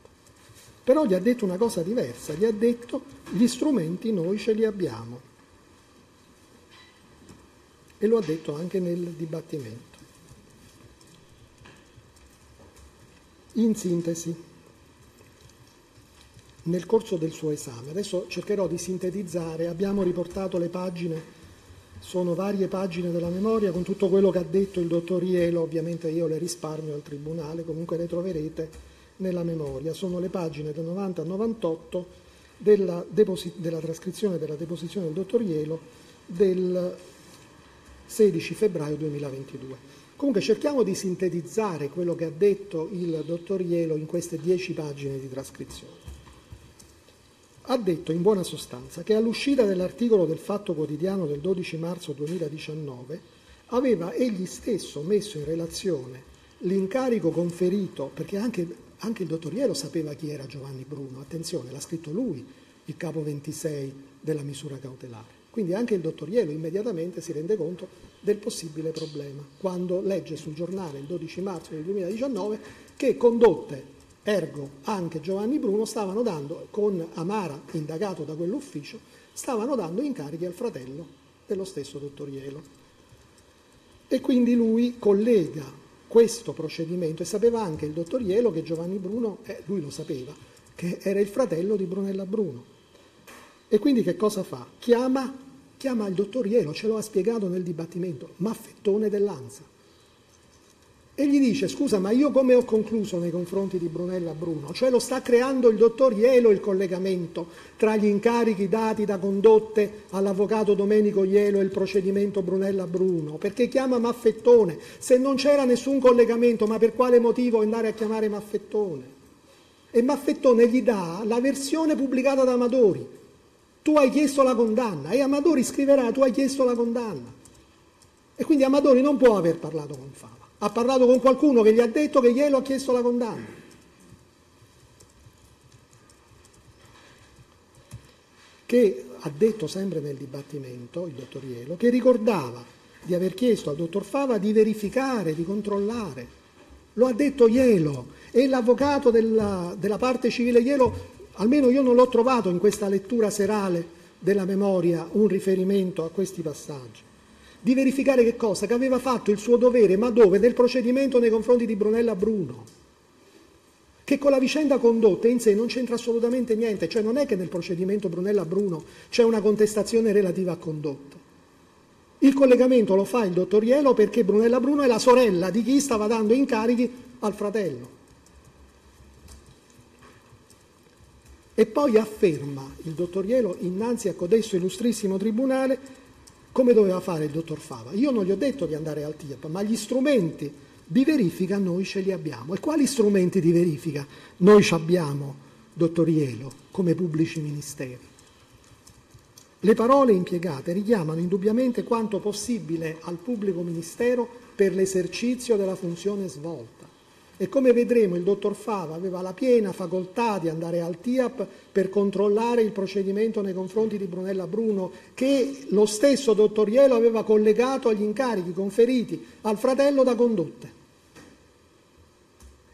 Però gli ha detto una cosa diversa, gli ha detto gli strumenti noi ce li abbiamo. E lo ha detto anche nel dibattimento. In sintesi, nel corso del suo esame, adesso cercherò di sintetizzare, abbiamo riportato le pagine sono varie pagine della memoria con tutto quello che ha detto il dottor Ielo, ovviamente io le risparmio al Tribunale, comunque le troverete nella memoria. Sono le pagine da 90 a 98 della, della trascrizione della deposizione del dottor Ielo del 16 febbraio 2022. Comunque cerchiamo di sintetizzare quello che ha detto il dottor Ielo in queste dieci pagine di trascrizione ha detto in buona sostanza che all'uscita dell'articolo del Fatto Quotidiano del 12 marzo 2019 aveva egli stesso messo in relazione l'incarico conferito, perché anche, anche il dottor Iero sapeva chi era Giovanni Bruno, attenzione, l'ha scritto lui, il capo 26 della misura cautelare. Quindi anche il dottor Ielo immediatamente si rende conto del possibile problema, quando legge sul giornale il 12 marzo del 2019 che condotte Ergo anche Giovanni Bruno stavano dando, con Amara indagato da quell'ufficio, stavano dando incarichi al fratello dello stesso dottor Ielo. E quindi lui collega questo procedimento e sapeva anche il dottor Ielo che Giovanni Bruno, eh, lui lo sapeva, che era il fratello di Brunella Bruno. E quindi che cosa fa? Chiama, chiama il dottor Ielo, ce lo ha spiegato nel dibattimento, Maffettone dell'Ansa e gli dice scusa ma io come ho concluso nei confronti di Brunella Bruno? Cioè lo sta creando il dottor Ielo il collegamento tra gli incarichi dati da condotte all'avvocato Domenico Ielo e il procedimento Brunella Bruno, perché chiama Maffettone, se non c'era nessun collegamento ma per quale motivo andare a chiamare Maffettone? E Maffettone gli dà la versione pubblicata da Amadori, tu hai chiesto la condanna e Amadori scriverà tu hai chiesto la condanna. E quindi Amadori non può aver parlato con Fava ha parlato con qualcuno che gli ha detto che glielo ha chiesto la condanna. Che ha detto sempre nel dibattimento, il dottor Ielo, che ricordava di aver chiesto al dottor Fava di verificare, di controllare. Lo ha detto Ielo e l'avvocato della, della parte civile Ielo, almeno io non l'ho trovato in questa lettura serale della memoria un riferimento a questi passaggi di verificare che cosa? Che aveva fatto il suo dovere, ma dove? Nel procedimento nei confronti di Brunella Bruno, che con la vicenda condotta in sé non c'entra assolutamente niente, cioè non è che nel procedimento Brunella Bruno c'è una contestazione relativa a condotte. Il collegamento lo fa il dottor Ielo perché Brunella Bruno è la sorella di chi stava dando incarichi al fratello. E poi afferma il dottor Ielo innanzi a codesto illustrissimo tribunale come doveva fare il dottor Fava? Io non gli ho detto di andare al TIAP, ma gli strumenti di verifica noi ce li abbiamo. E quali strumenti di verifica noi ci abbiamo, dottor Ielo, come pubblici ministeri? Le parole impiegate richiamano indubbiamente quanto possibile al pubblico ministero per l'esercizio della funzione svolta. E come vedremo il dottor Fava aveva la piena facoltà di andare al TIAP per controllare il procedimento nei confronti di Brunella Bruno che lo stesso dottor Ielo aveva collegato agli incarichi conferiti al fratello da condotte.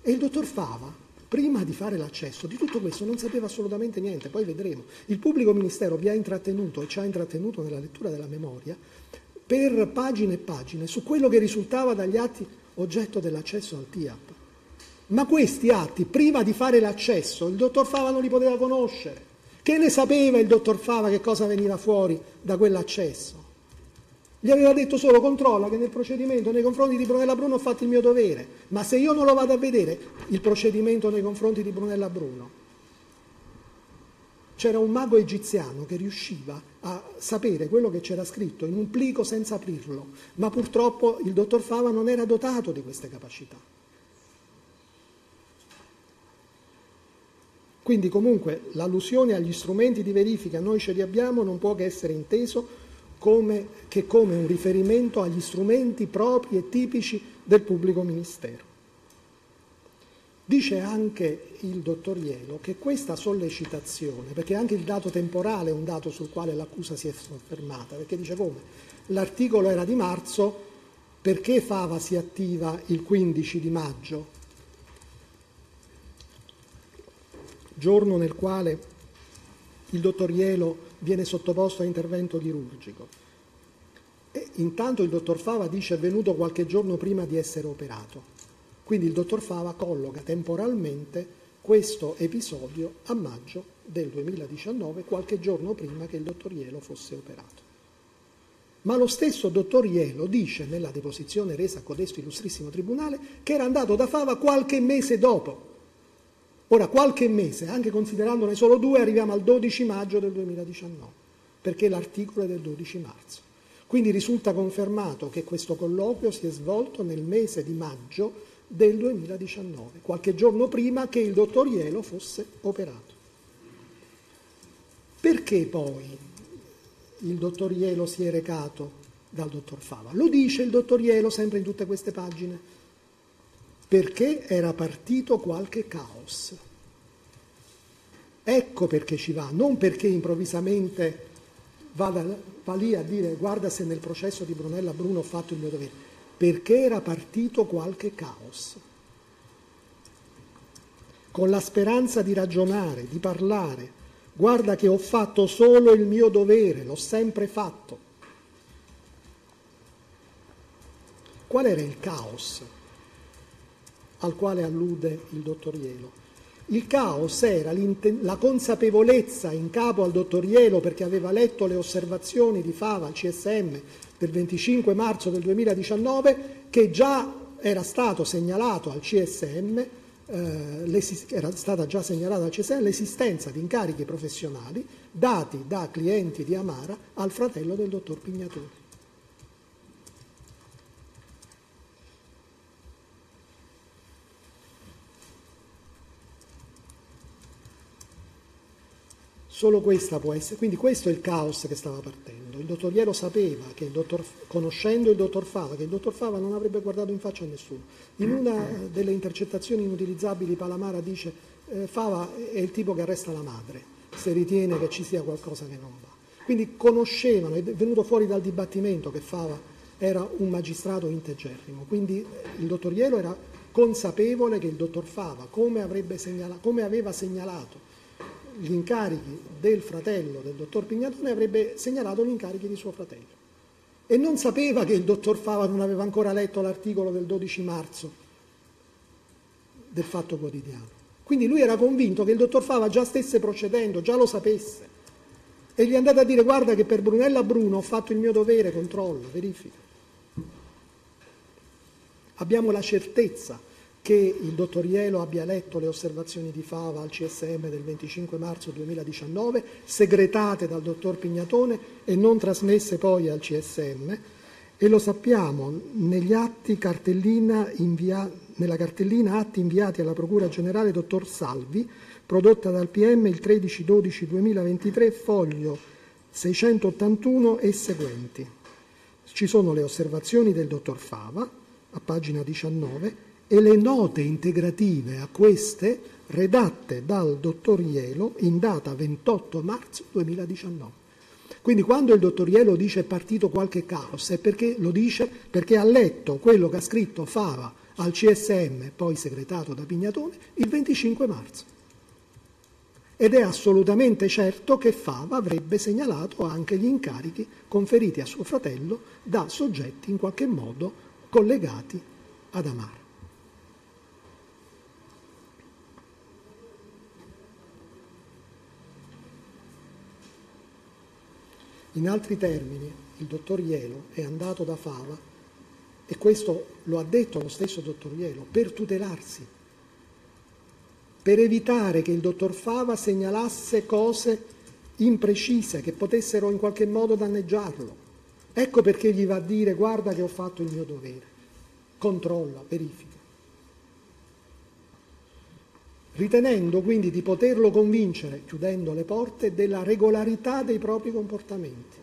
E il dottor Fava, prima di fare l'accesso, di tutto questo non sapeva assolutamente niente, poi vedremo. Il pubblico ministero vi ha intrattenuto e ci ha intrattenuto nella lettura della memoria per pagine e pagine su quello che risultava dagli atti oggetto dell'accesso al TIAP. Ma questi atti, prima di fare l'accesso, il dottor Fava non li poteva conoscere. Che ne sapeva il dottor Fava che cosa veniva fuori da quell'accesso? Gli aveva detto solo controlla che nel procedimento nei confronti di Brunella Bruno ho fatto il mio dovere, ma se io non lo vado a vedere il procedimento nei confronti di Brunella Bruno, c'era un mago egiziano che riusciva a sapere quello che c'era scritto in un plico senza aprirlo, ma purtroppo il dottor Fava non era dotato di queste capacità. Quindi comunque l'allusione agli strumenti di verifica noi ce li abbiamo non può che essere inteso come, che come un riferimento agli strumenti propri e tipici del pubblico ministero. Dice anche il dottor Ielo che questa sollecitazione, perché anche il dato temporale è un dato sul quale l'accusa si è soffermata, perché dice come l'articolo era di marzo, perché Fava si attiva il 15 di maggio? Giorno nel quale il dottor Ielo viene sottoposto a intervento chirurgico. E intanto il dottor Fava dice è venuto qualche giorno prima di essere operato. Quindi il dottor Fava colloca temporalmente questo episodio a maggio del 2019, qualche giorno prima che il dottor Ielo fosse operato. Ma lo stesso dottor Ielo dice nella deposizione resa a codesto illustrissimo tribunale che era andato da Fava qualche mese dopo Ora, qualche mese, anche considerandone solo due, arriviamo al 12 maggio del 2019, perché l'articolo è del 12 marzo. Quindi risulta confermato che questo colloquio si è svolto nel mese di maggio del 2019, qualche giorno prima che il dottor Ielo fosse operato. Perché poi il dottor Ielo si è recato dal dottor Fava? Lo dice il dottor Ielo sempre in tutte queste pagine perché era partito qualche caos. Ecco perché ci va, non perché improvvisamente vada, va lì a dire guarda se nel processo di Brunella Bruno ho fatto il mio dovere, perché era partito qualche caos. Con la speranza di ragionare, di parlare, guarda che ho fatto solo il mio dovere, l'ho sempre fatto. Qual era il caos? Al quale allude il dottor Ielo. Il caos era la consapevolezza in capo al dottor Ielo perché aveva letto le osservazioni di Fava al CSM del 25 marzo del 2019 che già era stato segnalato al CSM eh, era stata già segnalata al CSM l'esistenza di incarichi professionali dati da clienti di Amara al fratello del dottor Pignatoni. Solo questa può essere, quindi questo è il caos che stava partendo. Il dottor Iero sapeva che il dottor, conoscendo il dottor Fava, che il dottor Fava non avrebbe guardato in faccia a nessuno. In una delle intercettazioni inutilizzabili Palamara dice eh, Fava è il tipo che arresta la madre, se ritiene che ci sia qualcosa che non va. Quindi conoscevano, è venuto fuori dal dibattimento che Fava era un magistrato integerrimo, quindi il dottor Iero era consapevole che il dottor Fava, come, segnala, come aveva segnalato gli incarichi del fratello del dottor Pignatone avrebbe segnalato gli incarichi di suo fratello. E non sapeva che il dottor Fava non aveva ancora letto l'articolo del 12 marzo del Fatto Quotidiano. Quindi lui era convinto che il dottor Fava già stesse procedendo, già lo sapesse. E gli è andato a dire guarda che per Brunella Bruno ho fatto il mio dovere, controllo, verifica. Abbiamo la certezza che il dottor Ielo abbia letto le osservazioni di Fava al CSM del 25 marzo 2019, segretate dal dottor Pignatone e non trasmesse poi al CSM, e lo sappiamo negli atti cartellina invia, nella cartellina atti inviati alla Procura Generale dottor Salvi, prodotta dal PM il 13-12-2023, foglio 681 e seguenti. Ci sono le osservazioni del dottor Fava, a pagina 19, e le note integrative a queste redatte dal dottor Ielo in data 28 marzo 2019. Quindi quando il dottor Ielo dice è partito qualche caos è perché lo dice perché ha letto quello che ha scritto Fava al CSM, poi segretato da Pignatone, il 25 marzo. Ed è assolutamente certo che Fava avrebbe segnalato anche gli incarichi conferiti a suo fratello da soggetti in qualche modo collegati ad Amara. In altri termini, il dottor Ielo è andato da Fava, e questo lo ha detto lo stesso dottor Ielo, per tutelarsi, per evitare che il dottor Fava segnalasse cose imprecise che potessero in qualche modo danneggiarlo. Ecco perché gli va a dire guarda che ho fatto il mio dovere, controlla, verifica. Ritenendo quindi di poterlo convincere, chiudendo le porte, della regolarità dei propri comportamenti.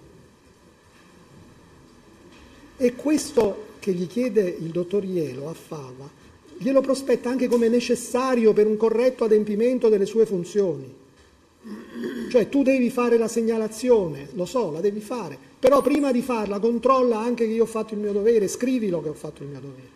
E questo che gli chiede il dottor Ielo a Fava, glielo prospetta anche come necessario per un corretto adempimento delle sue funzioni. Cioè tu devi fare la segnalazione, lo so, la devi fare, però prima di farla controlla anche che io ho fatto il mio dovere, scrivilo che ho fatto il mio dovere.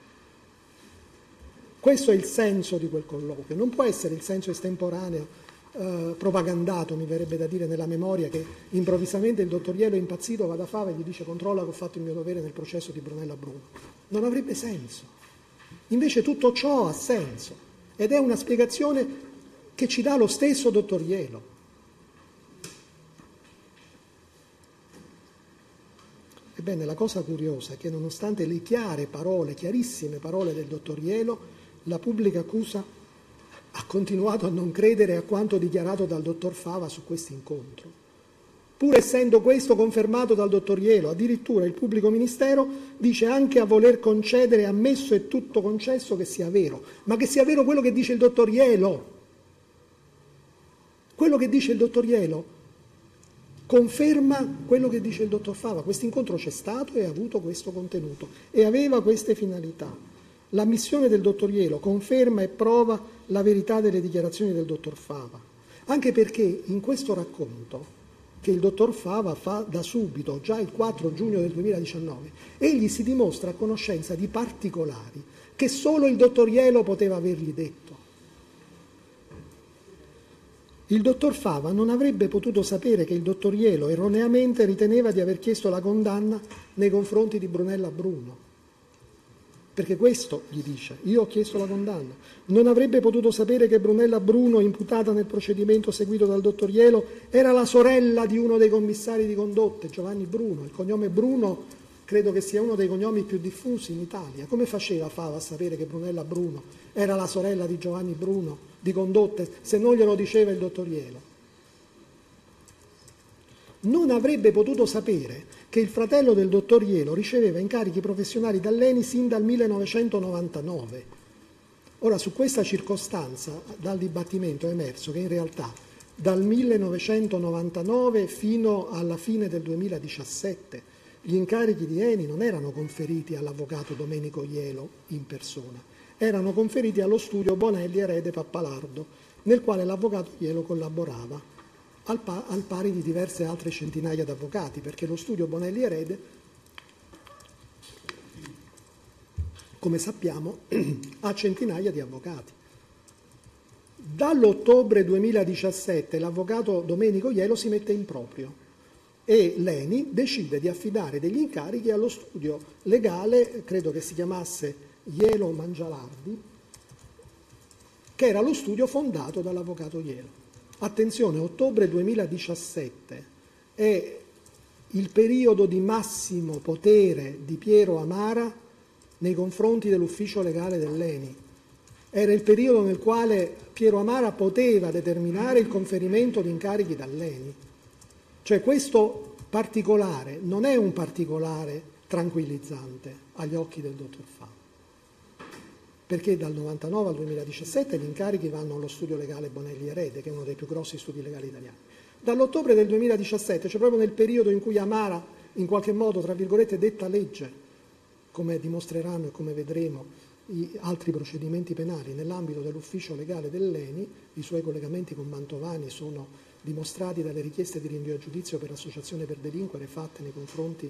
Questo è il senso di quel colloquio, non può essere il senso estemporaneo eh, propagandato, mi verrebbe da dire nella memoria, che improvvisamente il dottor Ielo è impazzito, va da Fava e gli dice controlla che ho fatto il mio dovere nel processo di Brunella Bruno. Non avrebbe senso. Invece tutto ciò ha senso ed è una spiegazione che ci dà lo stesso dottor Ielo. Ebbene, la cosa curiosa è che nonostante le chiare parole, chiarissime parole del dottor Ielo, la pubblica accusa ha continuato a non credere a quanto dichiarato dal dottor Fava su questo incontro. Pur essendo questo confermato dal dottor Ielo, addirittura il pubblico ministero dice anche a voler concedere, ammesso e tutto concesso che sia vero, ma che sia vero quello che dice il dottor Ielo. Quello che dice il dottor Ielo conferma quello che dice il dottor Fava. Questo incontro c'è stato e ha avuto questo contenuto e aveva queste finalità. La missione del dottor Ielo conferma e prova la verità delle dichiarazioni del dottor Fava, anche perché in questo racconto che il dottor Fava fa da subito, già il 4 giugno del 2019, egli si dimostra a conoscenza di particolari che solo il dottor Ielo poteva avergli detto. Il dottor Fava non avrebbe potuto sapere che il dottor Ielo erroneamente riteneva di aver chiesto la condanna nei confronti di Brunella Bruno perché questo gli dice, io ho chiesto la condanna. Non avrebbe potuto sapere che Brunella Bruno, imputata nel procedimento seguito dal dottor Ielo, era la sorella di uno dei commissari di condotte, Giovanni Bruno. Il cognome Bruno credo che sia uno dei cognomi più diffusi in Italia. Come faceva Fava a sapere che Brunella Bruno era la sorella di Giovanni Bruno di condotte se non glielo diceva il dottor Ielo? Non avrebbe potuto sapere che il fratello del dottor Ielo riceveva incarichi professionali dall'ENI sin dal 1999. Ora, su questa circostanza, dal dibattimento è emerso che in realtà dal 1999 fino alla fine del 2017 gli incarichi di Eni non erano conferiti all'avvocato Domenico Ielo in persona, erano conferiti allo studio Bonelli Erede Pappalardo, nel quale l'avvocato Ielo collaborava al, pa- al pari di diverse altre centinaia di avvocati, perché lo studio Bonelli Erede, come sappiamo, ha centinaia di avvocati. Dall'ottobre 2017 l'avvocato Domenico Ielo si mette in proprio e l'ENI decide di affidare degli incarichi allo studio legale, credo che si chiamasse Ielo Mangialardi, che era lo studio fondato dall'avvocato Ielo. Attenzione, ottobre 2017 è il periodo di massimo potere di Piero Amara nei confronti dell'ufficio legale dell'ENI. Era il periodo nel quale Piero Amara poteva determinare il conferimento di incarichi dall'ENI. Cioè questo particolare non è un particolare tranquillizzante agli occhi del dottor Fa perché dal 99 al 2017 gli incarichi vanno allo studio legale Bonelli Erede, che è uno dei più grossi studi legali italiani. Dall'ottobre del 2017, cioè proprio nel periodo in cui Amara in qualche modo, tra virgolette, detta legge, come dimostreranno e come vedremo i altri procedimenti penali nell'ambito dell'ufficio legale dell'ENI, i suoi collegamenti con Mantovani sono dimostrati dalle richieste di rinvio a giudizio per associazione per delinquere fatte nei confronti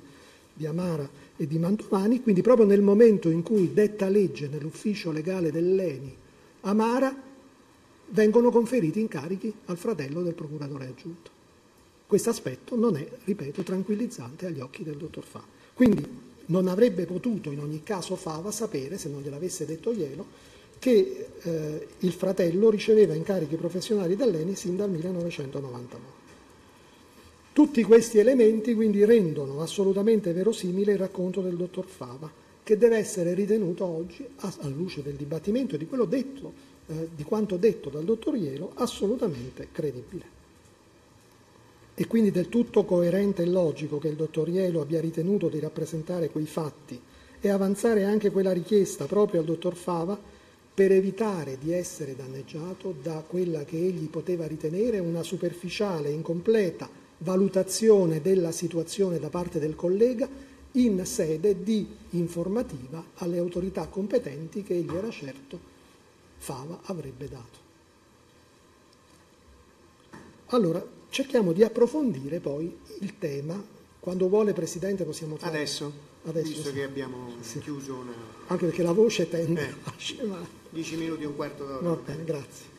di Amara e di Mantovani, quindi proprio nel momento in cui detta legge nell'ufficio legale dell'ENI Amara vengono conferiti incarichi al fratello del procuratore aggiunto. Questo aspetto non è, ripeto, tranquillizzante agli occhi del dottor Fa. Quindi non avrebbe potuto in ogni caso Fava sapere, se non gliel'avesse detto Ielo, che eh, il fratello riceveva incarichi professionali dall'ENI sin dal 1999. Tutti questi elementi quindi rendono assolutamente verosimile il racconto del dottor Fava, che deve essere ritenuto oggi, a, luce del dibattimento e di, detto, eh, di quanto detto dal dottor Ielo, assolutamente credibile. È quindi del tutto coerente e logico che il dottor Ielo abbia ritenuto di rappresentare quei fatti e avanzare anche quella richiesta proprio al dottor Fava per evitare di essere danneggiato da quella che egli poteva ritenere una superficiale, incompleta valutazione della situazione da parte del collega in sede di informativa alle autorità competenti che egli era certo Fava avrebbe dato. Allora, cerchiamo di approfondire poi il tema. Quando vuole, Presidente, possiamo fare... Adesso, Adesso visto sì. che abbiamo sì. chiuso una... Anche perché la voce tende eh. a scemare. Dieci minuti e un quarto d'ora. Va bene, grazie.